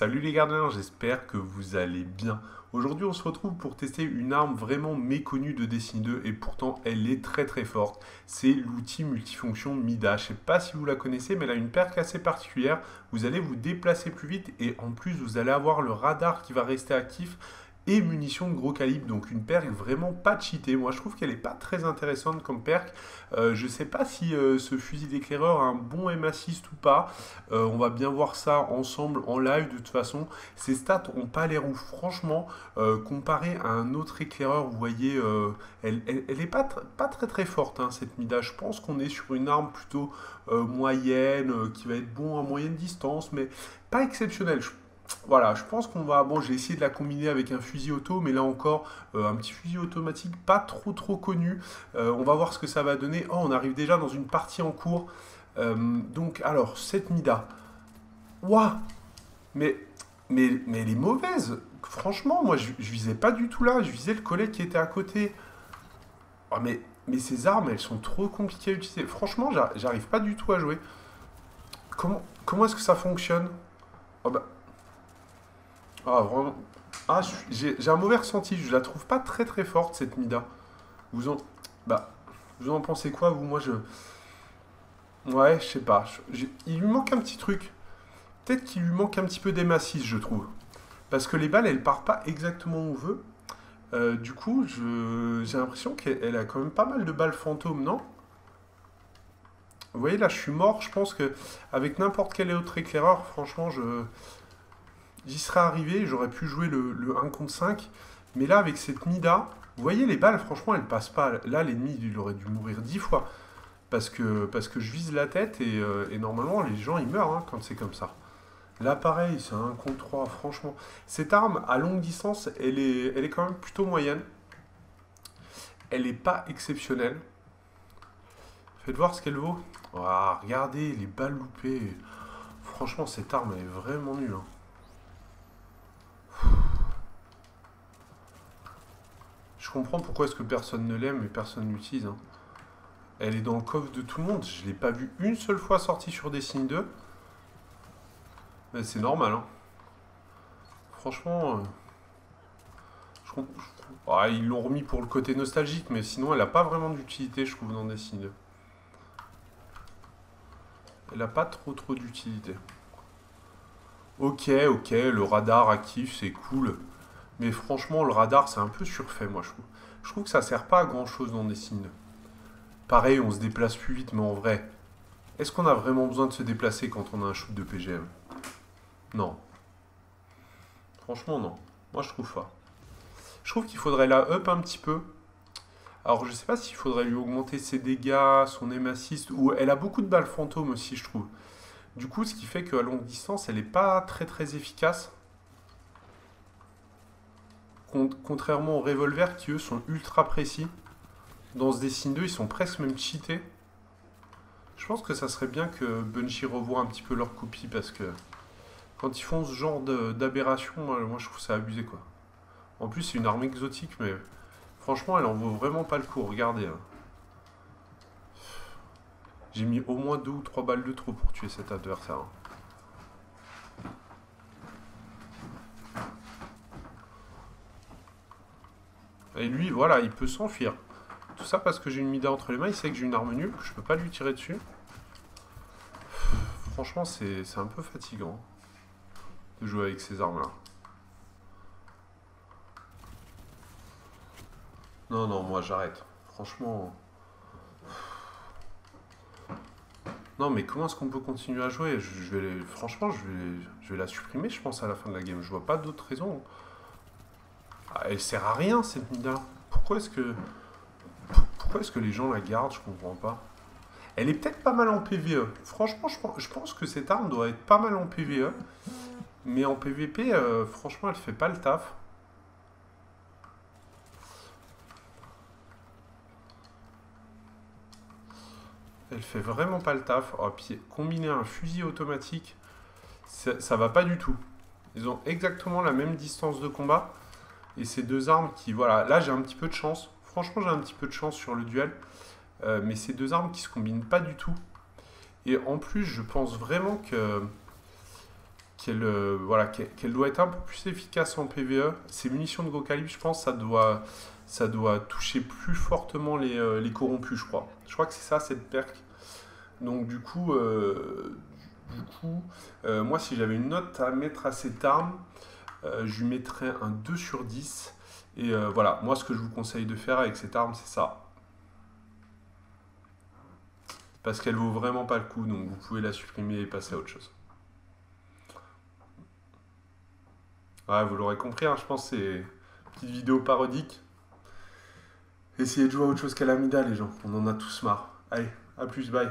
Salut les gardiens, j'espère que vous allez bien. Aujourd'hui on se retrouve pour tester une arme vraiment méconnue de Destiny 2 et pourtant elle est très très forte. C'est l'outil multifonction Mida. Je sais pas si vous la connaissez mais elle a une perque assez particulière. Vous allez vous déplacer plus vite et en plus vous allez avoir le radar qui va rester actif et munitions de gros calibre. Donc une perque vraiment pas cheatée. Moi je trouve qu'elle est pas très intéressante comme perque. Euh, je sais pas si euh, ce fusil d'éclaireur a un bon M assist ou pas. Euh, on va bien voir ça ensemble en live de toute façon. Ces stats ont pas l'air ouf. Franchement, comparé à un autre éclaireur, vous voyez, elle, elle, est pas, pas très très forte hein, cette Mida. Je pense qu'on est sur une arme plutôt moyenne, qui va être bon à moyenne distance, mais pas exceptionnelle. Voilà, je pense qu'on va... Bon, j'ai essayé de la combiner avec un fusil auto, mais là encore, euh, un petit fusil automatique pas trop trop connu. Euh, on va voir ce que ça va donner. Oh, on arrive déjà dans une partie en cours. Euh, donc, alors, cette Mida. Waouh mais, mais, mais elle est mauvaise. Franchement, moi, je, visais pas du tout là. Je visais le collègue qui était à côté. Oh, mais, mais ces armes, elles sont trop compliquées à utiliser. Franchement, j'arrive pas du tout à jouer. Comment, comment est-ce que ça fonctionne? Oh bah... Ah, vraiment. Ah, j'ai un mauvais ressenti. Je la trouve pas très très forte, cette Mida. Vous en. Bah. Vous en pensez quoi, vous? Moi, je. Ouais, je sais pas. Il lui manque un petit truc. Peut-être qu'il lui manque un petit peu d'hémacis, je trouve. Parce que les balles, elles partent pas exactement où on veut. Euh, du coup, j'ai l'impression qu'elle a quand même pas mal de balles fantômes, non? Vous voyez, là, je suis mort. Je pense que avec n'importe quel autre éclaireur, franchement, je j'y serais arrivé, j'aurais pu jouer le, 1 contre 5. Mais là, avec cette Mida, vous voyez, les balles, franchement, elles passent pas. Là, l'ennemi, il aurait dû mourir 10 fois. Parce que, parce que je vise la tête et, euh, normalement, les gens, ils meurent hein, quand c'est comme ça. Là, pareil, c'est un contre 3, franchement. Cette arme, à longue distance, elle est, elle est quand même plutôt moyenne. Elle n'est pas exceptionnelle. Faites voir ce qu'elle vaut. regardez, les balles loupées. Franchement, cette arme, elle est vraiment nulle. Hein. Je comprends pourquoi est-ce que personne ne l'aime et personne l'utilise. Hein. Elle est dans le coffre de tout le monde. Je ne l'ai pas vue une seule fois sortie sur Destiny 2. Mais c'est normal. Hein. Franchement... Euh, ah, ils l'ont remis pour le côté nostalgique, mais sinon elle n'a pas vraiment d'utilité, je trouve, dans Destiny 2. Elle n'a pas trop trop d'utilité. Ok, ok, le radar actif, c'est cool. Mais franchement, le radar, c'est un peu surfait, moi, je trouve. Je trouve que ça sert pas à grand-chose dans des signes. Pareil, on se déplace plus vite, mais en vrai, est-ce qu'on a vraiment besoin de se déplacer quand on a un shoot de PGM Non. Franchement, non. Moi, je trouve pas. Je trouve qu'il faudrait la up un petit peu. Alors, je sais pas s'il faudrait lui augmenter ses dégâts, son aim assist, ou elle a beaucoup de balles fantômes aussi, je trouve. Du coup, ce qui fait qu'à longue distance, elle n'est pas très très efficace contrairement aux revolvers qui eux sont ultra précis. Dans ce Destiny 2, ils sont presque même cheatés. Je pense que ça serait bien que Bungie revoie un petit peu leur copie parce que quand ils font ce genre d'aberration, moi je trouve ça abusé quoi. En plus, c'est une arme exotique, mais franchement, elle en vaut vraiment pas le coup. Regardez. Hein. J'ai mis au moins deux ou trois balles de trop pour tuer cet adversaire. Hein. Et lui, voilà, il peut s'enfuir. Tout ça parce que j'ai une Mida entre les mains, il sait que j'ai une arme nulle, que je peux pas lui tirer dessus. Franchement, c'est un peu fatigant de jouer avec ces armes-là. Non, non, moi j'arrête. Franchement... Non, mais comment est-ce qu'on peut continuer à jouer? Franchement, je vais, je vais la supprimer, je pense, à la fin de la game. Je vois pas d'autre raison. Ah, elle sert à rien cette mina. Pourquoi est-ce que pourquoi est-ce que les gens la gardent Je comprends pas. Elle est peut-être pas mal en PVE. Franchement, je, pense que cette arme doit être pas mal en PVE. Mais en PVP, euh, franchement, elle fait pas le taf. Elle fait vraiment pas le taf. Oh, puis combiner un fusil automatique, ça, ça va pas du tout. Ils ont exactement la même distance de combat. Et ces deux armes qui, voilà, là j'ai un petit peu de chance. Franchement, j'ai un petit peu de chance sur le duel. Euh, mais ces deux armes qui se combinent pas du tout. Et en plus, je pense vraiment que qu'elle euh, voilà, doit être un peu plus efficace en PvE. Ces munitions de gros calibre, je pense, ça doit, ça doit toucher plus fortement les, euh, les corrompus, je crois. Je crois que c'est ça, cette perk. Donc du coup, du coup moi, si j'avais une note à mettre à cette arme, je lui mettrais un 2 sur 10. Et voilà, moi, ce que je vous conseille de faire avec cette arme, c'est ça. Parce qu'elle vaut vraiment pas le coup, donc vous pouvez la supprimer et passer à autre chose. Ouais, vous l'aurez compris, hein, je pense c'est petite vidéo parodique. Essayez de jouer à autre chose qu'à l'Amida, les gens. On en a tous marre. Allez, à plus, bye.